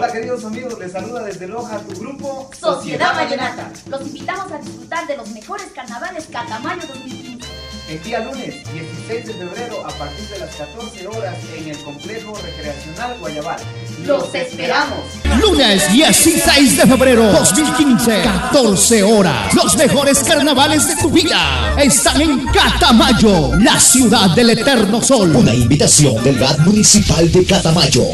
Hola Queridos amigos, les saluda desde Loja tu grupo Sociedad Vallenata. Los invitamos a disfrutar de los mejores carnavales Catamayo 2015. El día lunes 16 de febrero a partir de las 14 horas en el complejo recreacional Guayabal. Los esperamos. Lunes 16 de febrero 2015, 14 horas. Los mejores carnavales de tu vida están en Catamayo, la ciudad del eterno sol. Una invitación del GAT Municipal de Catamayo.